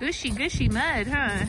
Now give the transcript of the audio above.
Gushy, gushy mud, huh?